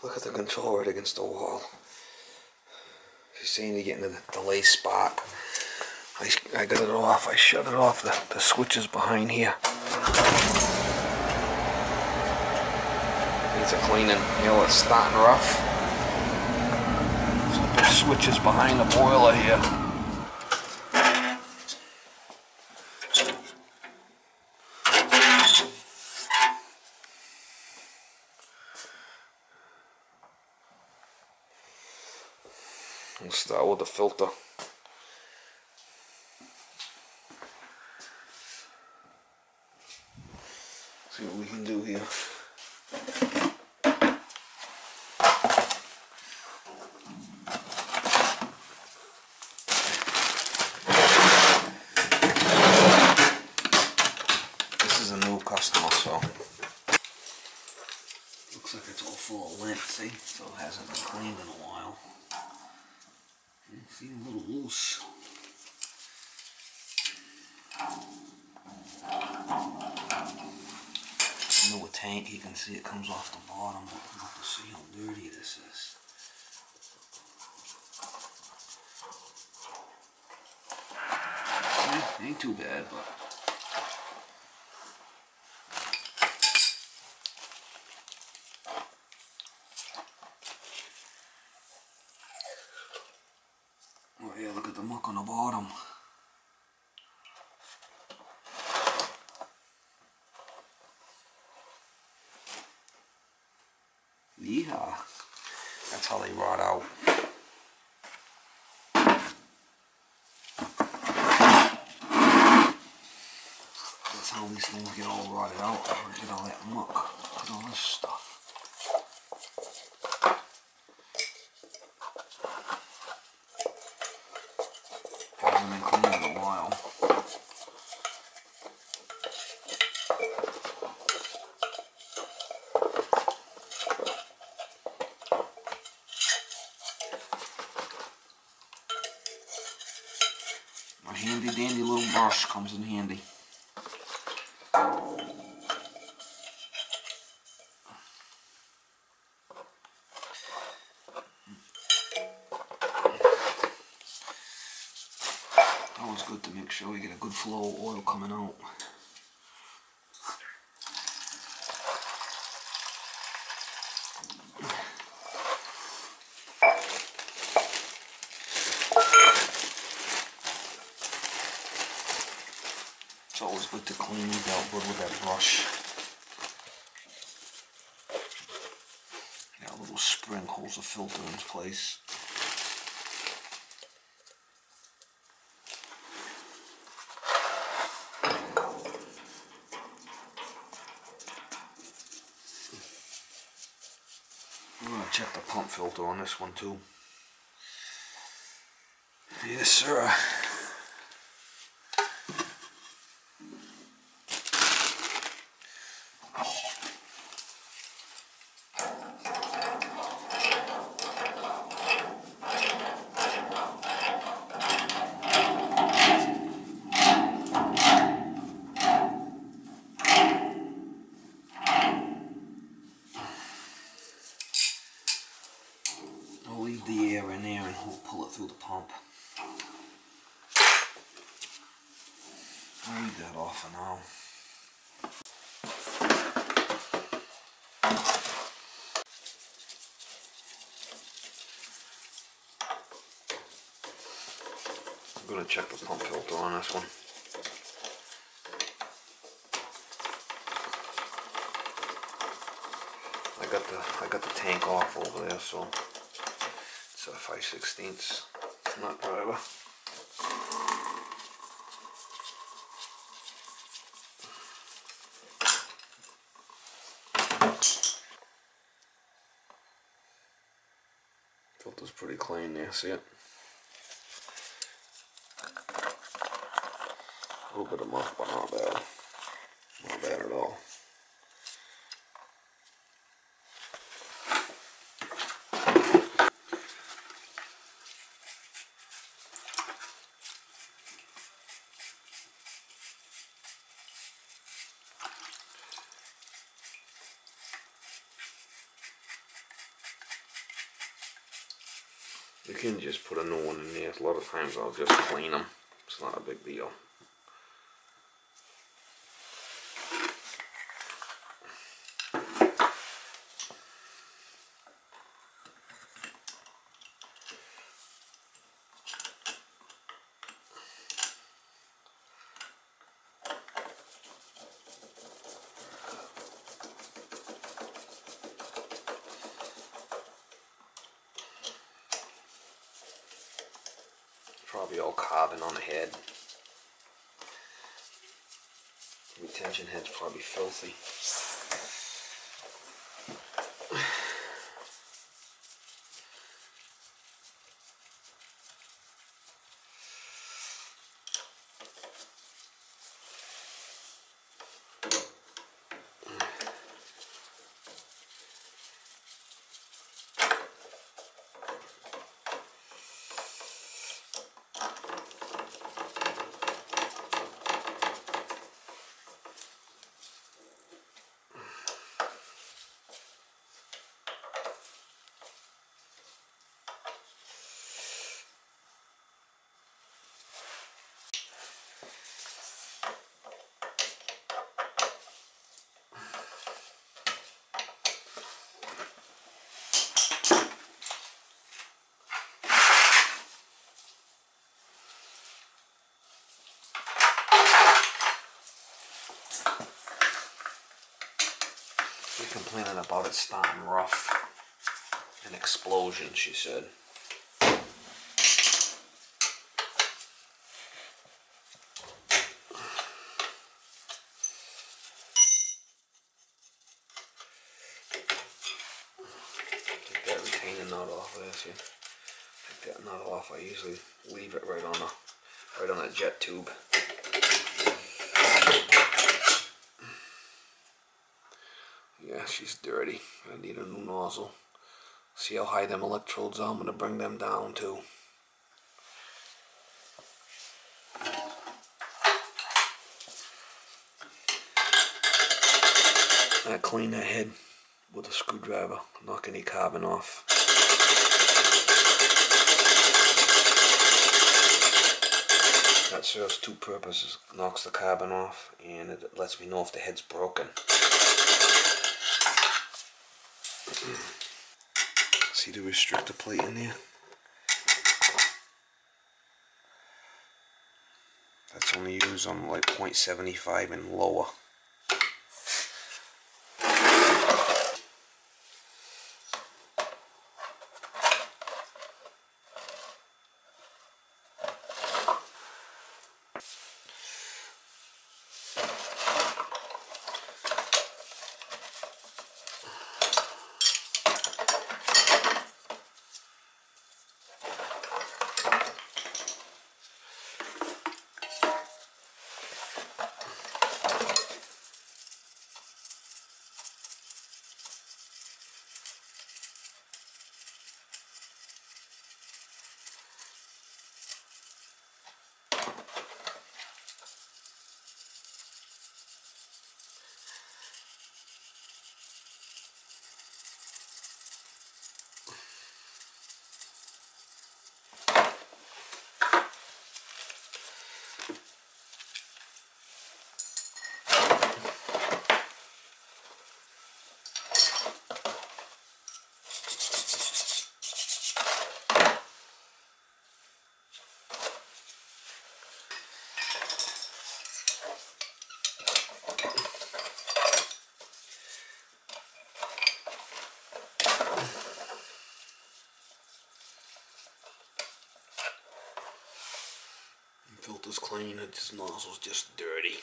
Look at the control right against the wall. She's saying to get into the delay spot. I, I got it off. I shut it off. The, the switch is behind here. Needs a cleaning. You know, it's starting rough. So the switch is behind the boiler here. With the filter. See what we can do here. This is a new customer, so looks like it's all full of lint. See, so it hasn't been cleaned in a while. You See, a little loose. Into a tank, you can see it comes off the bottom. We'll have to see how dirty this is. Eh, ain't too bad, but Oh yeah, look at the muck on the bottom. Yeehaw. That's how they rot out. That's how these things get all rotted out. Get all that muck. Look at all this stuff. Hasn't been cleaned in a while. A handy dandy little brush comes in handy. Always good to make sure we get a good flow of oil coming out. It's always good to clean these out with that brush. That little spring holds the filter in place. I'm gonna check the pump filter on this one too. Yes, sir. I'll leave the air in there and we'll pull it through the pump. I'll leave that off for now. Check the pump filter on this one. I got the I got the tank off over there, so it's a five sixteenths nut driver. Filter's pretty clean there, see it? A little bit of muck, but not bad. Not bad at all. You can just put a new one in there. A lot of times I'll just clean them. It's not a big deal. Probably all carbon on the head. The retention head's probably filthy. Complaining about it starting rough. An explosion, she said. Take that retaining nut off there, see? Take that nut off. I usually leave it right on a right on a jet tube. Yeah, she's dirty. I need a new nozzle. See how high them electrodes are? I'm gonna bring them down too. I clean that head with a screwdriver, knock any carbon off. That serves two purposes. Knocks the carbon off and it lets me know if the head's broken. See the restrictor plate in there? That's only used on like 0.75 and lower. Filter's clean, this nozzle's just dirty.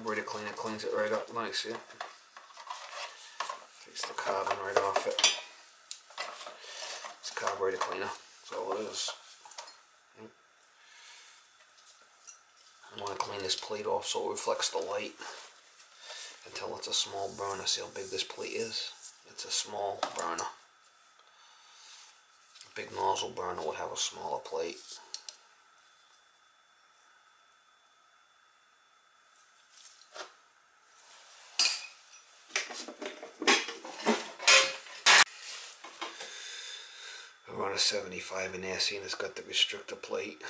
Carburetor cleaner cleans it right up nice, yeah. Takes the carbon right off it. It's carburetor cleaner, that's all it is. I want to clean this plate off so it reflects the light until it's a small burner. See how big this plate is? It's a small burner. A big nozzle burner would have a smaller plate. 75 in there, seeing it's got the restrictor plate.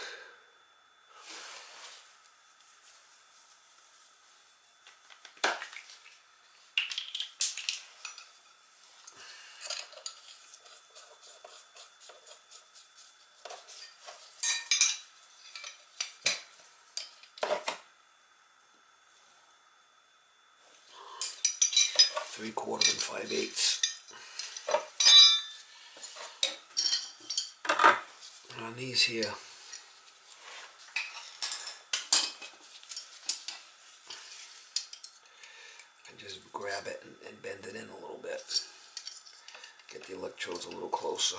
three quarters and five eighths. On these here, And just grab it and, and bend it in a little bit. Get the electrodes a little closer.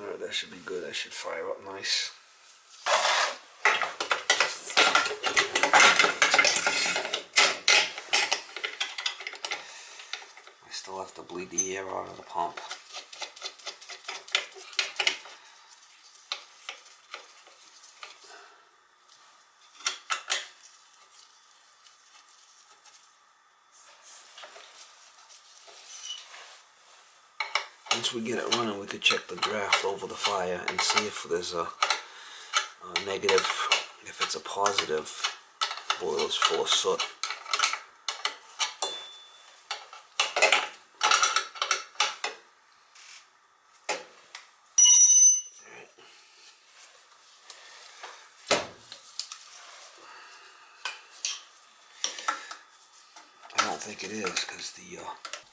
Alright, that should be good. That should fire up nice. I still have to bleed the air out of the pump. Once we get it running we could check the draft over the fire and see if there's a, a negative if it's a positive boiler's full of soot. I don't think it is because the uh,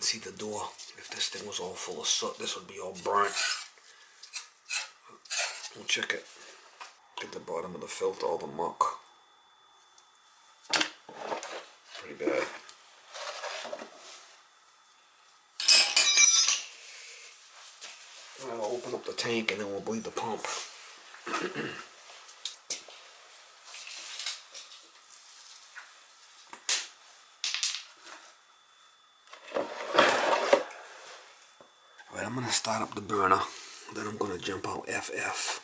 see the door. If this thing was all full of soot, this would be all burnt. We'll check it. Get the bottom of the filter, all the muck. Pretty bad. I'll open up the tank and then we'll bleed the pump. I'm going to start up the burner. Then I'm going to jump out FF.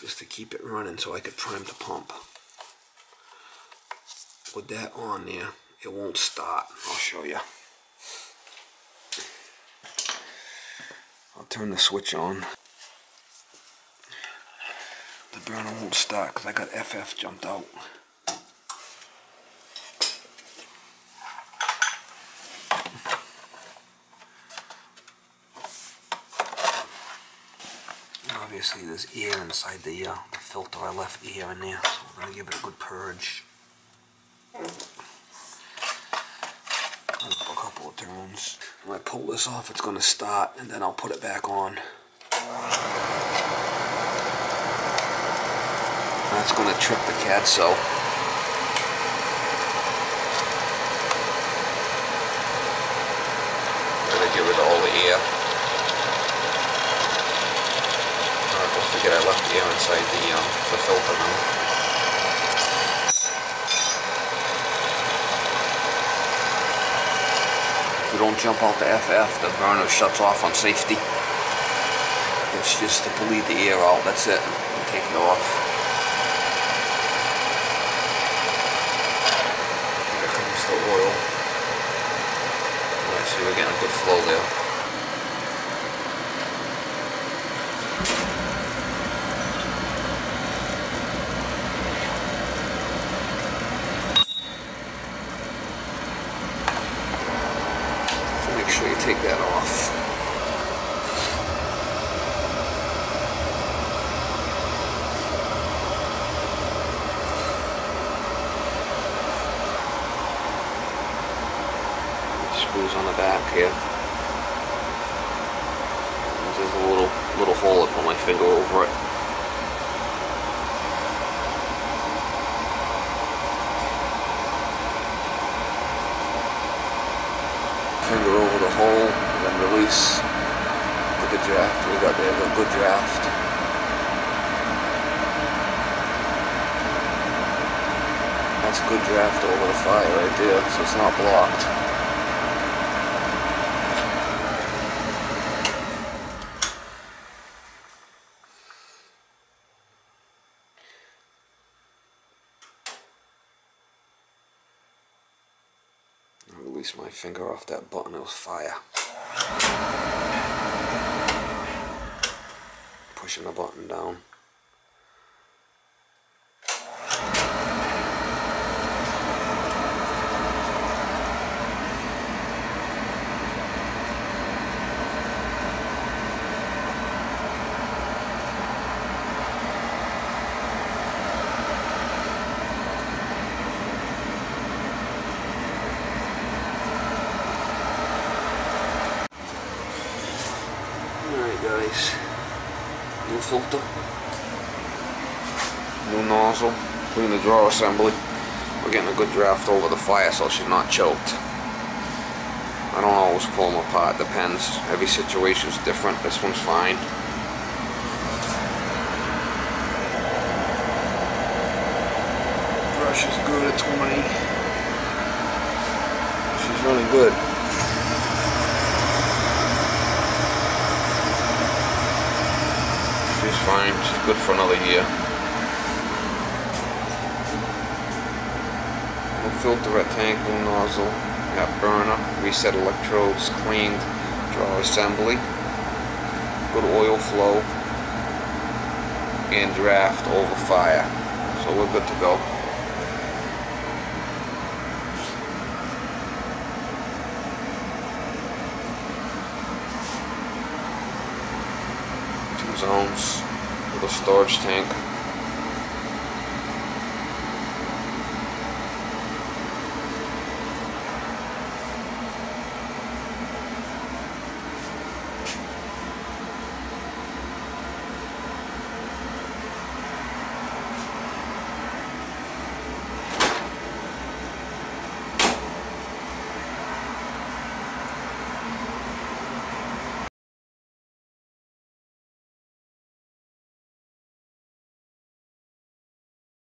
Just to keep it running so I could prime the pump. With that on there, it won't start. I'll show you. I'll turn the switch on. The burner won't start because I got FF jumped out. Obviously there's air inside the, uh, the filter. I left air in there, so I'm gonna give it a good purge. A couple of turns. When I pull this off, it's gonna start, and then I'll put it back on. That's gonna trip the cat so. Gonna give it all the air. Uh, don't forget I left air inside the um, the filter now. If you don't jump out the FF, the burner shuts off on safety. It's just to bleed the air out, that's it. And take it off. Here comes the oil. Yeah, see we're getting a good flow there. Make sure you take that off. Screws on the back here. There's a little little hole. I put my finger over it. Finger over the hole and then release. At draft. We got there a good draft. That's a good draft over the fire right there, so it's not blocked. I released my finger off that button, it was fire. Pushing the button down. Alright guys, new filter, new nozzle, clean the drawer assembly. We're getting a good draft over the fire so she's not choked. I don't always pull them apart, depends. Every situation's different, this one's fine. Brush is good at 20. She's running good. She's fine. She's good for another year. No filter no nozzle. Got burner, reset electrodes, cleaned, drawer assembly. Good oil flow. And draft over fire. So we're good to go. Two zones a storage tank.